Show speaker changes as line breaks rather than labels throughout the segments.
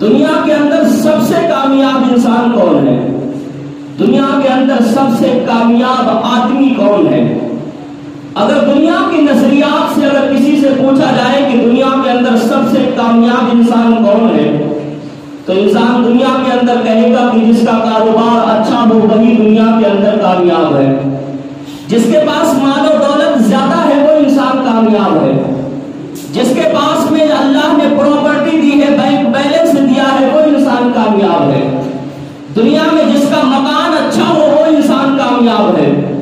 दुनिया के अंदर सबसे कामयाब इंसान कौन है? दुनिया के अंदर सबसे कामयाब आदमी कौन है? अगर दुनिया के नजरियात से अगर किसी से पूछा जाए कि दुनिया के अंदर सबसे कामयाब इंसान कौन है तो इंसान दुनिया के अंदर कहेगा कि जिसका कारोबार अच्छा हो, वही दुनिया के अंदर कामयाब है। जिसके पास माल और दौलत ज़्यादा है, वो इंसान कामयाब है। जिसके पास में अल्लाह ने प्रॉपर्टी है बैंक बैलेंस दिया है, वो इंसान कामयाब है। दुनिया में जिसका मकान अच्छा हो, वो इंसान कामयाब है।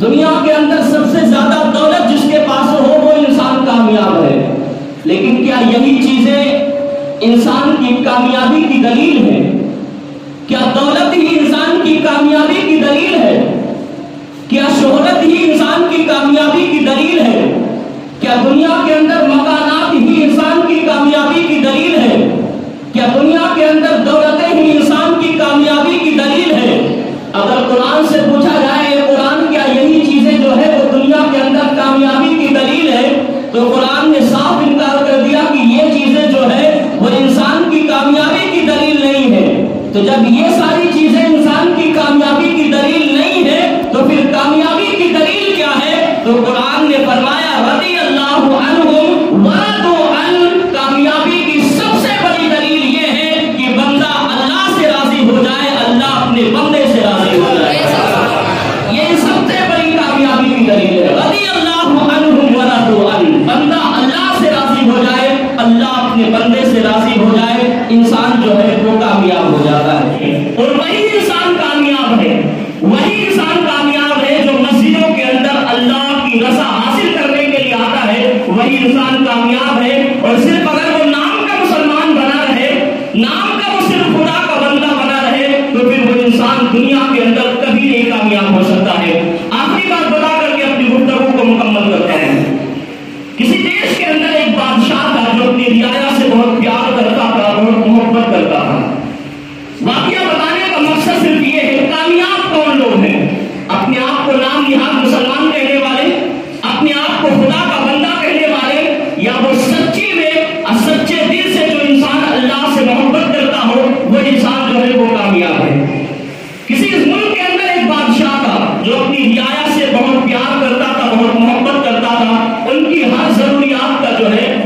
दुनिया के अंदर सबसे ज़्यादा दौलत जिसके पास हो, वो इंसान कामयाब है। लेकिन क्या यही चीज़ें इंसान की कामयाबी की दलील है? क्या दौलत ही इंसान की कामयाबी की दलील है? क्या शोहरत ही इंसान की कामयाबी की दलील है? क्या दुनिया के अंदर मकानात ही इंसान की कामयाबी की दलील है। क्या दुनिया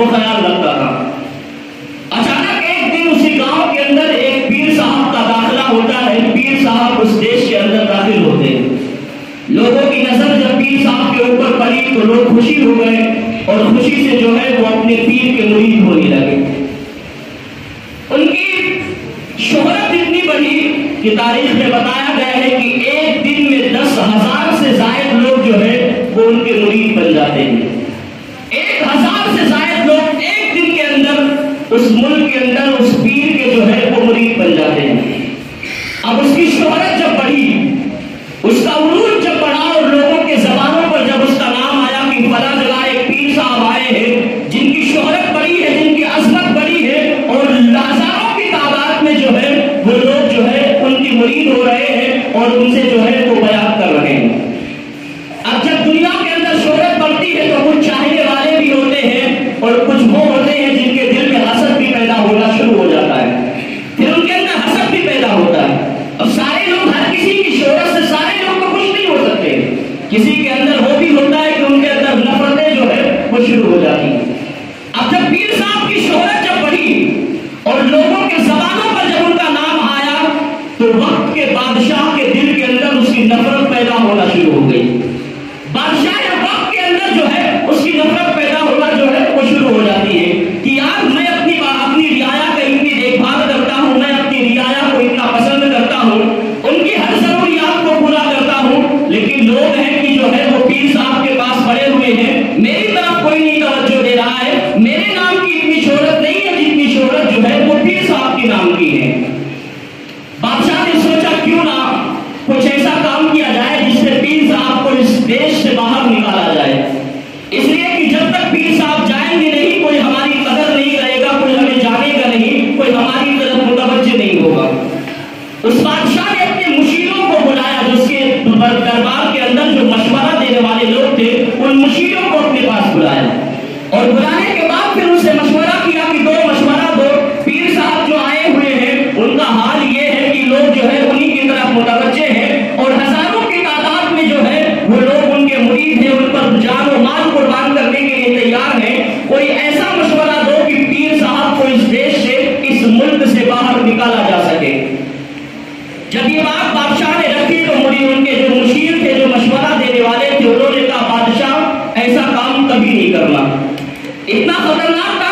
वो ख्याल रखता था। अचानक एक दिन उसी गाँव के अंदर एक पीर साहब का दाखिला होता है। पीर साहब उस देश के अंदर दाखिल होते हैं। लोगों की नज़र जब पीर साहब के ऊपर पड़ी तो लोग खुशी हो गए और खुशी से जो है वो अपने पीर के मुरीद होने लगे। उनकी शोहरत इतनी बढ़ी कि तारीख में बताया गया है कि एक दिन में दस हज़ार से जायद लोग जो है वो उनके मुरीद बन जाते हैं। उस मुल्क के अंदर उस पीर के जो है, वो मुरीद बन जाते हैं। अब उसकी शोहरत जब बढ़ी, उसका उरूज जब बढ़ा और लोगों के जबानों पर जब उसका नाम आया कि फला जगह एक पीर साहब आए हैं, जिनकी शोहरत बड़ी है, जिनकी अजमत बड़ी है और हज़ारों की तादाद में जो है, वो लोग जो है, उनकी मुरीद हो रहे हैं और उनसे जो है, वो बयान कर रहे हैं। अब जब दुनिया के अंदर शोहरत बढ़ती है तो कुछ चाहने वाले भी होते हैं और कुछ वो निकाला जा सके। जब ये बात बादशाह ने रखी तो मुड़ी उनके जो मुशीर थे, जो मशवरा देने वाले थे, उन्होंने कहा, बादशाह, ऐसा काम कभी नहीं करना। इतना खतरनाक काम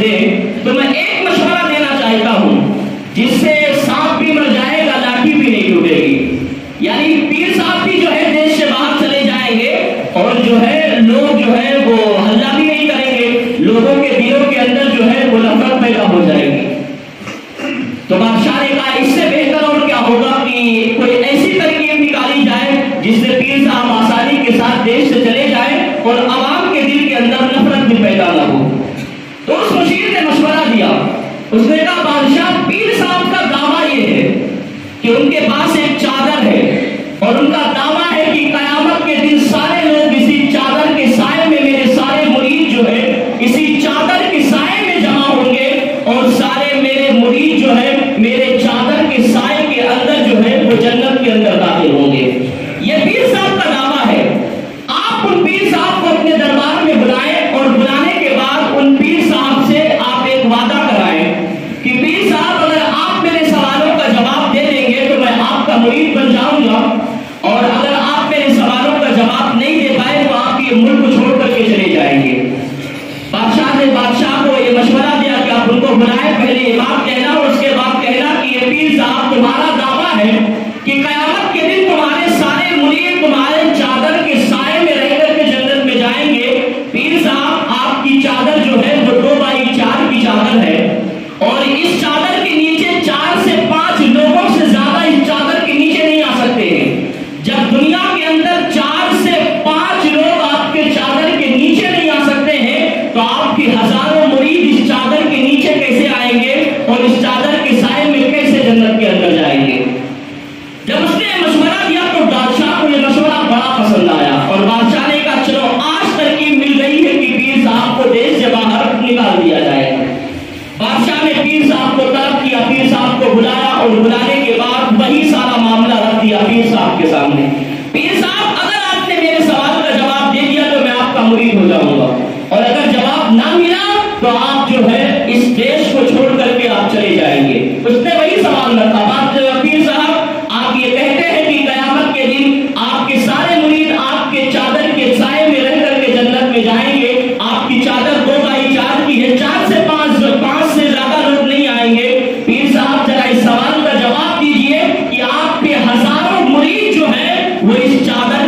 समझे तो मैं एक मशवरा देना चाहता हूँ जिससे उसने कहा बादशाह पीर साहब का दावा यह है कि उनके पास एक चादर है और उनका दावा और बुलाने के बाद वही सारा मामला रख दिया पीर साहब के सामने। waste job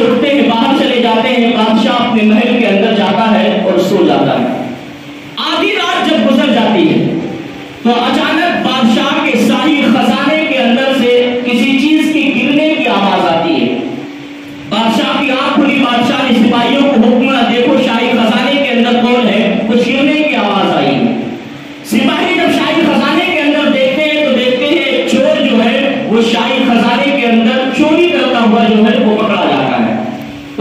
रुकते के बाहर चले जाते हैं। बादशाह अपने महल के अंदर जाता है और सो जाता है।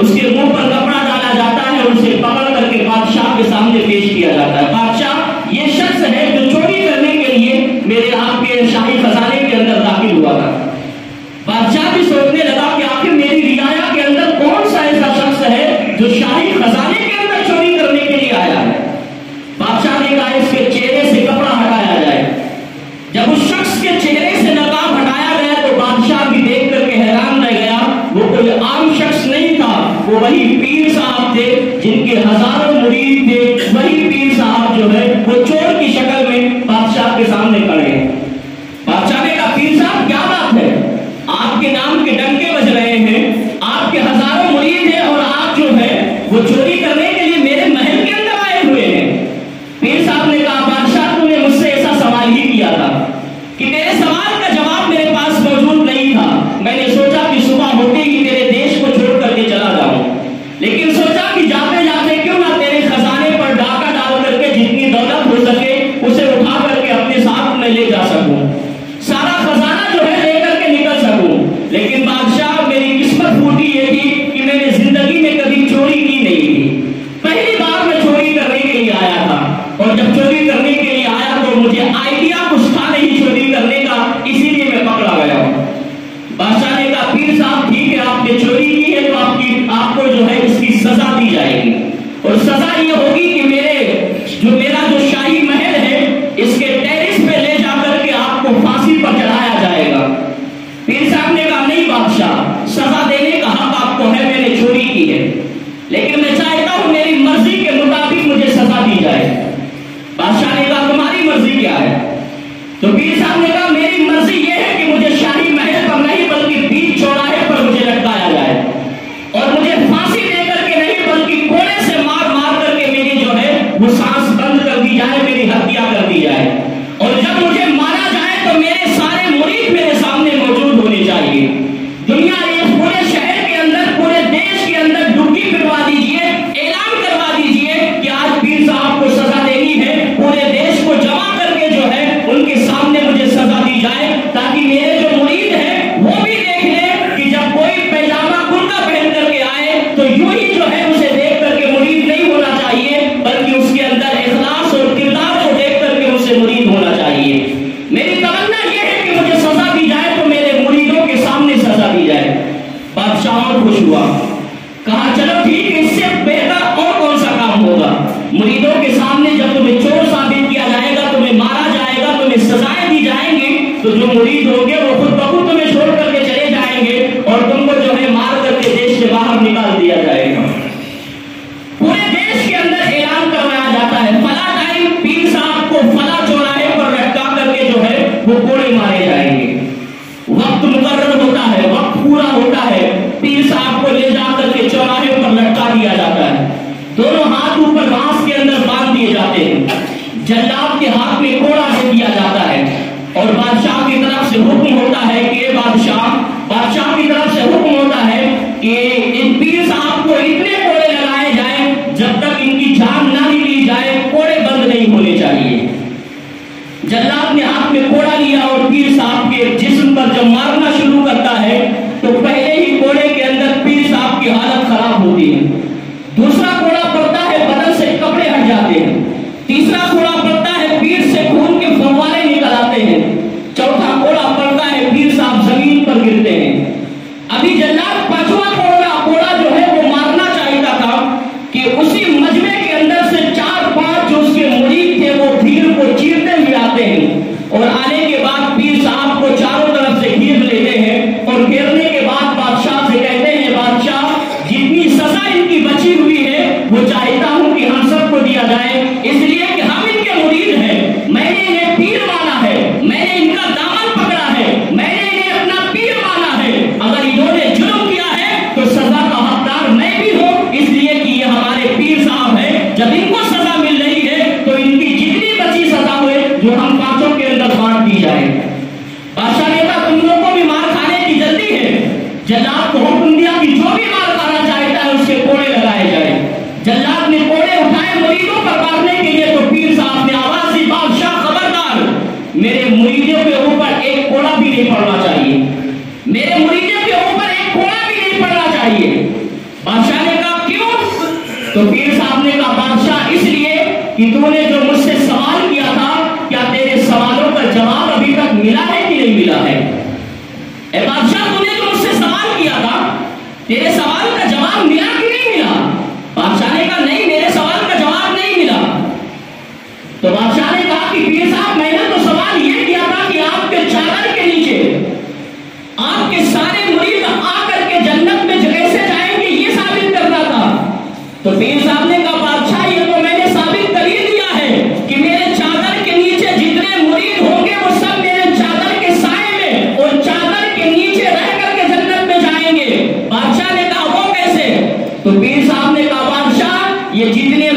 उसके मुँह पर कपड़ा डाला जाता है, उसे पकड़ करके बादशाह के सामने पेश किया जाता है। बादशाह, ये शख्स है जो चोरी करने के लिए मेरे आपके शाही खजाने के अंदर दाखिल हुआ था। बादशाह भी सोचने लगा कि आखिर मेरी रियाया के अंदर कौन सा ऐसा शख्स है जो शाही खजाने He cada रह जाएँगे। वक्त मुकर्र होता है, वक्त पूरा होता है। पीर साहब को ले जाकर के चौराहे पर लटका दिया जाता है। दोनों हाथ ऊपर बाँस के अंदर बाँध दिए जाते हैं। जल्लाद के हाथ में कोड़ा दे दिया जाता है। और बादशाह की तरफ़ से हुक्म होता है कि बादशाह बादशाह की तरफ़ से हुक्म होता है कि इन पीर साहब को इतने कोड़े लगाए ये जितने